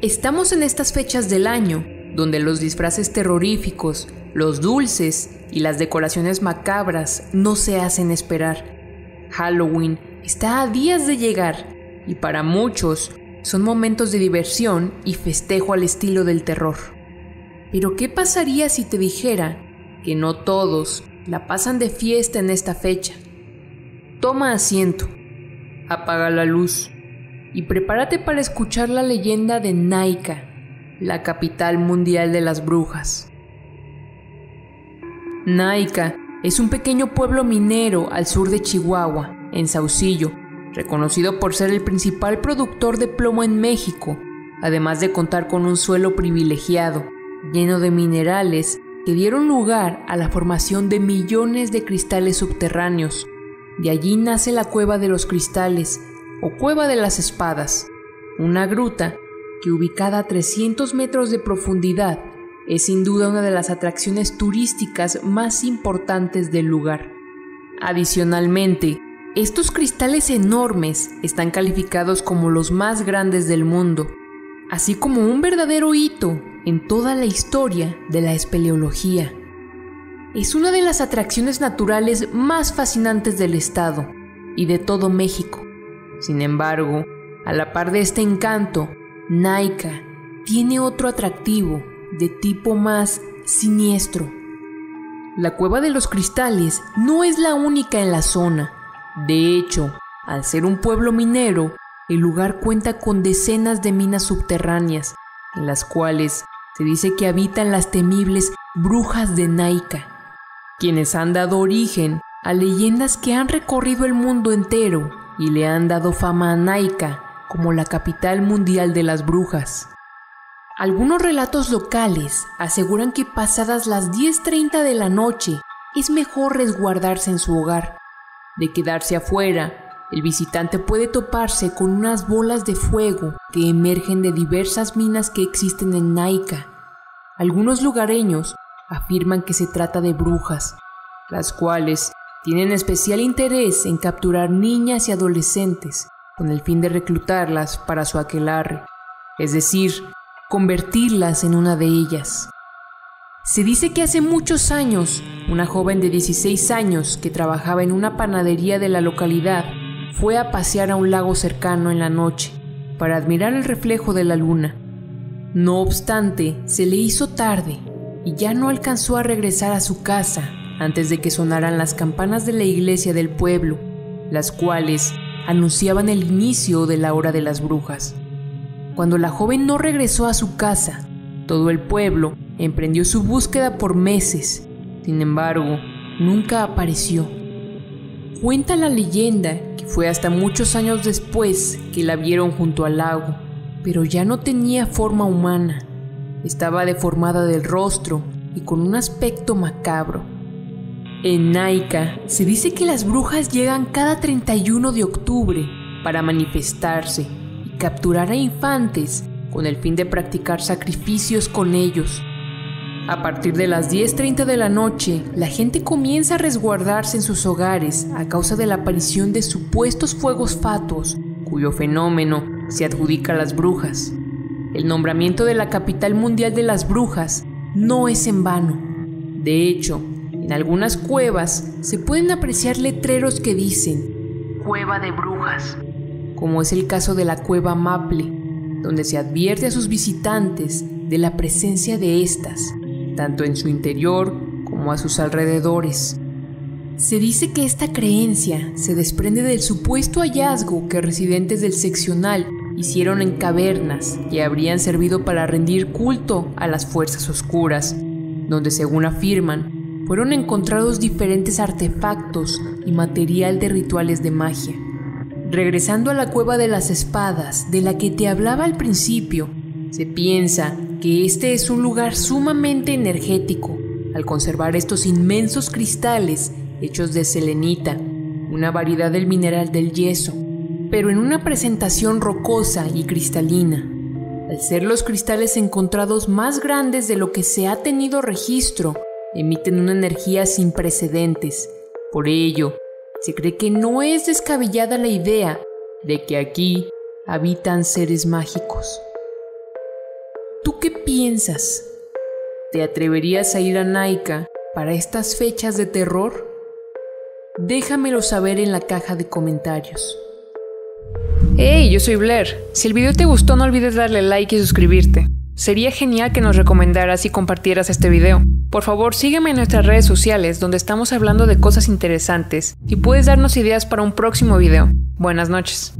Estamos en estas fechas del año, donde los disfraces terroríficos, los dulces y las decoraciones macabras no se hacen esperar. Halloween está a días de llegar y para muchos son momentos de diversión y festejo al estilo del terror. Pero ¿qué pasaría si te dijera que no todos la pasan de fiesta en esta fecha? Toma asiento, apaga la luz y prepárate para escuchar la leyenda de Naika, la capital mundial de las brujas. Naika es un pequeño pueblo minero al sur de Chihuahua, en Saucillo, reconocido por ser el principal productor de plomo en México, además de contar con un suelo privilegiado, lleno de minerales que dieron lugar a la formación de millones de cristales subterráneos. De allí nace la Cueva de los Cristales o Cueva de las Espadas, una gruta que ubicada a 300 metros de profundidad es sin duda una de las atracciones turísticas más importantes del lugar. Adicionalmente, estos cristales enormes están calificados como los más grandes del mundo, así como un verdadero hito en toda la historia de la espeleología. Es una de las atracciones naturales más fascinantes del estado y de todo México. Sin embargo, a la par de este encanto, Naika tiene otro atractivo de tipo más siniestro. La cueva de los cristales no es la única en la zona, de hecho, al ser un pueblo minero, el lugar cuenta con decenas de minas subterráneas, en las cuales se dice que habitan las temibles brujas de Naika, quienes han dado origen a leyendas que han recorrido el mundo entero y le han dado fama a Naika como la capital mundial de las brujas. Algunos relatos locales aseguran que pasadas las 10.30 de la noche es mejor resguardarse en su hogar, de quedarse afuera, el visitante puede toparse con unas bolas de fuego que emergen de diversas minas que existen en Naika. Algunos lugareños afirman que se trata de brujas, las cuales tienen especial interés en capturar niñas y adolescentes con el fin de reclutarlas para su aquelarre, es decir, convertirlas en una de ellas. Se dice que hace muchos años, una joven de 16 años que trabajaba en una panadería de la localidad fue a pasear a un lago cercano en la noche para admirar el reflejo de la luna. No obstante, se le hizo tarde y ya no alcanzó a regresar a su casa antes de que sonaran las campanas de la iglesia del pueblo, las cuales anunciaban el inicio de la hora de las brujas. Cuando la joven no regresó a su casa, todo el pueblo emprendió su búsqueda por meses. Sin embargo, nunca apareció. Cuenta la leyenda que fue hasta muchos años después que la vieron junto al lago, pero ya no tenía forma humana. Estaba deformada del rostro y con un aspecto macabro. En Naika se dice que las brujas llegan cada 31 de octubre para manifestarse y capturar a infantes con el fin de practicar sacrificios con ellos. A partir de las 10.30 de la noche, la gente comienza a resguardarse en sus hogares a causa de la aparición de supuestos fuegos fatuos, cuyo fenómeno se adjudica a las brujas. El nombramiento de la capital mundial de las brujas no es en vano. De hecho, en algunas cuevas se pueden apreciar letreros que dicen Cueva de Brujas, como es el caso de la cueva Maple, donde se advierte a sus visitantes de la presencia de estas, tanto en su interior como a sus alrededores. Se dice que esta creencia se desprende del supuesto hallazgo que residentes del seccional hicieron en cavernas que habrían servido para rendir culto a las fuerzas oscuras, donde según afirman, fueron encontrados diferentes artefactos y material de rituales de magia. Regresando a la cueva de las espadas, de la que te hablaba al principio, se piensa que este es un lugar sumamente energético, al conservar estos inmensos cristales hechos de selenita, una variedad del mineral del yeso, pero en una presentación rocosa y cristalina. Al ser los cristales encontrados más grandes de lo que se ha tenido registro, emiten una energía sin precedentes. Por ello, se cree que no es descabellada la idea de que aquí habitan seres mágicos. ¿Tú qué piensas? ¿Te atreverías a ir a Naika para estas fechas de terror? Déjamelo saber en la caja de comentarios. Hey, yo soy Blair. Si el video te gustó no olvides darle like y suscribirte. Sería genial que nos recomendaras y compartieras este video. Por favor, sígueme en nuestras redes sociales donde estamos hablando de cosas interesantes y puedes darnos ideas para un próximo video. Buenas noches.